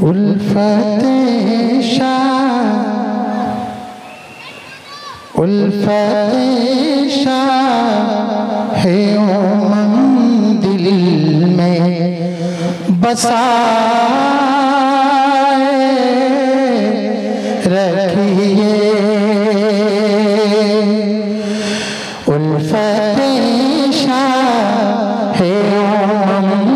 उल्फत उल्फत है उमंग दिल में बसा रखिए। उल्फत है उमंग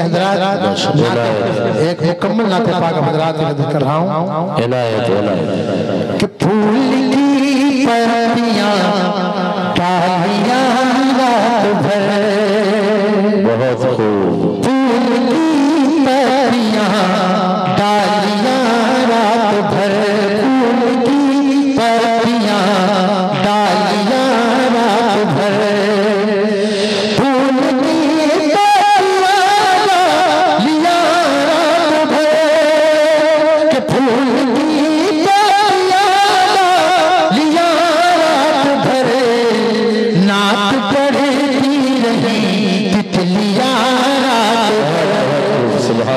हजरात एक मुकम्मल नाते पाक हजरात में कर रहा हूँ। इनायत इनायत कि फूल की पत्तियाँ डालियाँ रात भर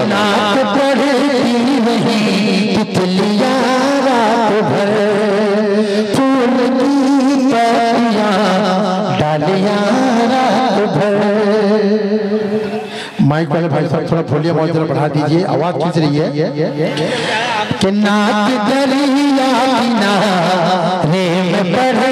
भर नात पढ़ती रही तितलियाँ रात भर फूल की डालियाँ रात भर माइक वाले भाई साहब थोड़ा वॉल्यूम बहुत जरा बढ़ा दीजिए। आवाज़ खींच रही है। कि नात दरिया किनारे में बढ़ता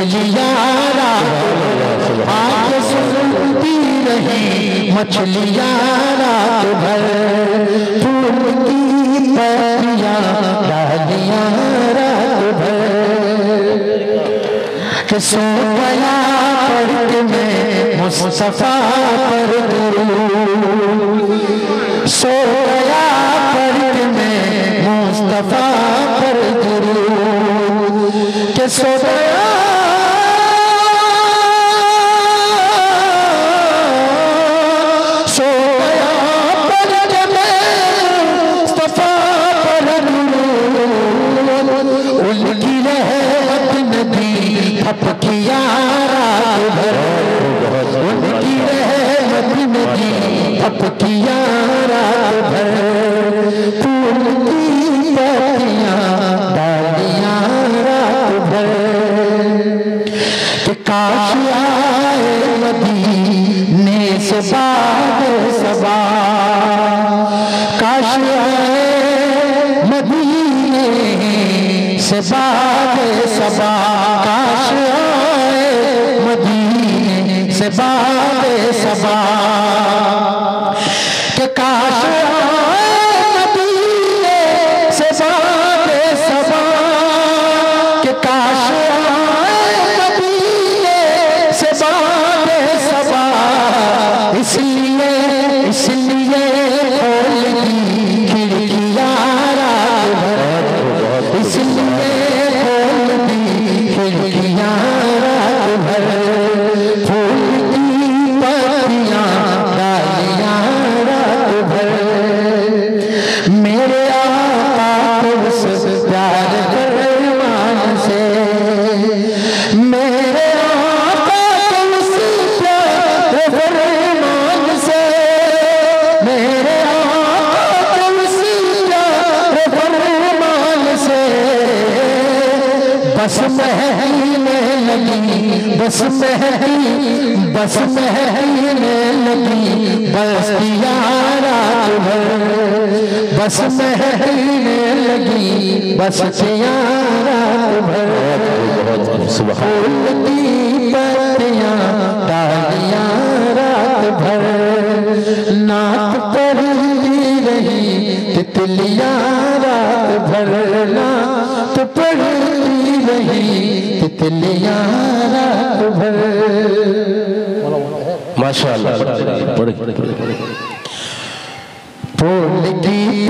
रही मछलियाँ रात सुनती रही। मछलियाँ रात भर फूल की पत्तियाँ भर कि सो गया मुस्तफ़ा पर आए मदीने से बाद सबा काश मदीने से सबा। इसलिए बस महने लगी बस महली, बस महने लगी बस्तियाँ रात भर। बस महने लगी बस्तियाँ रात भर। नाक पढ़ती रही तितलियाँ रात भर। नाक माशाअल्लाह पढ़े फूल की पत्तियाँ